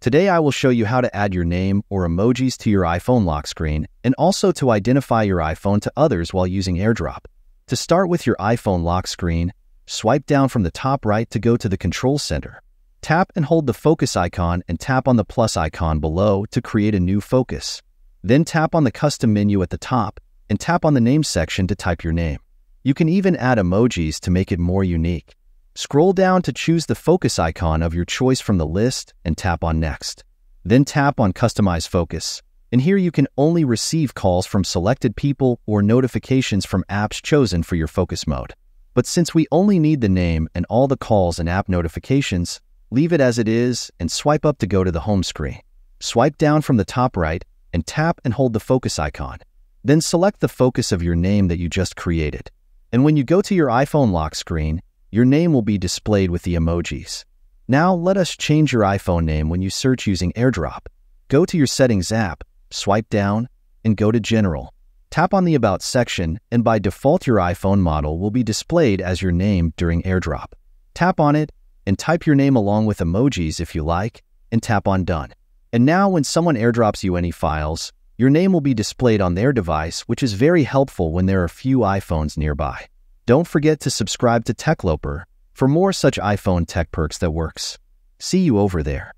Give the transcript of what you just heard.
Today I will show you how to add your name or emojis to your iPhone lock screen and also to identify your iPhone to others while using AirDrop. To start with your iPhone lock screen, swipe down from the top right to go to the Control Center. Tap and hold the focus icon and tap on the plus icon below to create a new focus. Then tap on the custom menu at the top and tap on the name section to type your name. You can even add emojis to make it more unique. Scroll down to choose the focus icon of your choice from the list and tap on Next. Then tap on Customize Focus. And here you can only receive calls from selected people or notifications from apps chosen for your focus mode. But since we only need the name and all the calls and app notifications, leave it as it is and swipe up to go to the home screen. Swipe down from the top right and tap and hold the focus icon. Then select the focus of your name that you just created. And when you go to your iPhone lock screen, your name will be displayed with the emojis. Now let us change your iPhone name when you search using AirDrop. Go to your Settings app, swipe down, and go to General. Tap on the About section, and by default your iPhone model will be displayed as your name during AirDrop. Tap on it, and type your name along with emojis if you like, and tap on Done. And now when someone airdrops you any files, your name will be displayed on their device, which is very helpful when there are few iPhones nearby. Don't forget to subscribe to Techloper for more such iPhone tech perks that works. See you over there.